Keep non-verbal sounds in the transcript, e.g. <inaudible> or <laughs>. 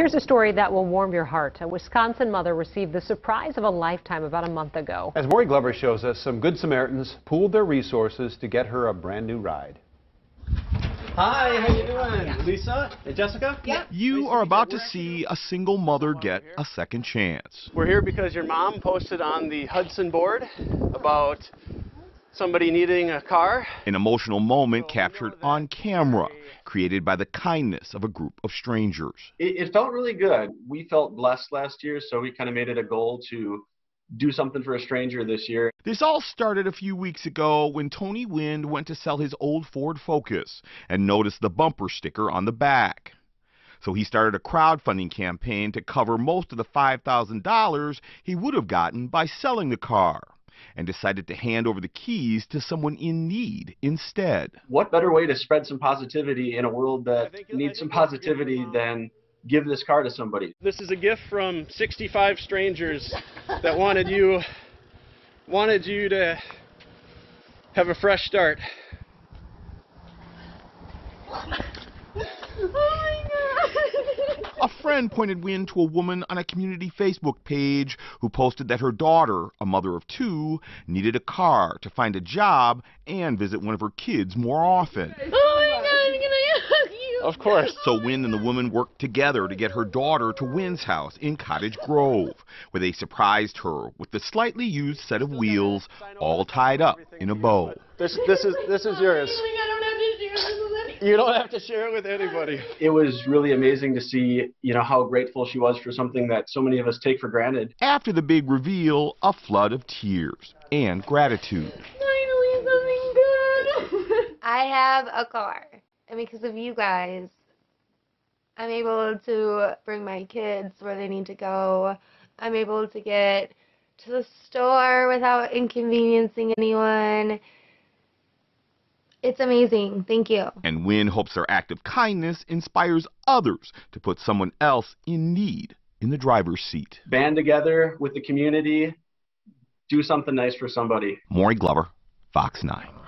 Here's a story that will warm your heart. A Wisconsin mother received the surprise of a lifetime about a month ago. As Maury Glover shows us, some Good Samaritans pooled their resources to get her a brand new ride. Hi, how you doing? Lisa and Jessica? Yep. You are about to see a single mother get a second chance. We're here because your mom posted on the Hudson board about somebody needing a car. An emotional moment captured on camera, created by the kindness of a group of strangers. It, it felt really good. We felt blessed last year, so we kind of made it a goal to do something for a stranger this year. This all started a few weeks ago when Tony Wind went to sell his old Ford Focus and noticed the bumper sticker on the back. So he started a crowdfunding campaign to cover most of the $5,000 he would have gotten by selling the car and decided to hand over the keys to someone in need instead. What better way to spread some positivity in a world that needs some positivity than give this car to somebody? This is a gift from 65 strangers that wanted you wanted you to have a fresh start. A friend pointed Wind to a woman on a community Facebook page who posted that her daughter, a mother of two, needed a car to find a job and visit one of her kids more often. Oh my god, can I hug you? Of course. So Wind and the woman worked together to get her daughter to Wind's house in Cottage Grove, where they surprised her with the slightly used set of wheels all tied up in a bow. This this is this is yours. Oh I don't have to share this with anyone. You don't have to share it with anybody. It was really amazing to see, you know, how grateful she was for something that so many of us take for granted. After the big reveal, a flood of tears and gratitude. Finally something good. <laughs> I have a car. And because of you guys, I'm able to bring my kids where they need to go. I'm able to get to the store without inconveniencing anyone. It's amazing. Thank you. And Wind hopes her act of kindness inspires others to put someone else in need in the driver's seat. Band together with the community, do something nice for somebody. Maury Glover, Fox 9.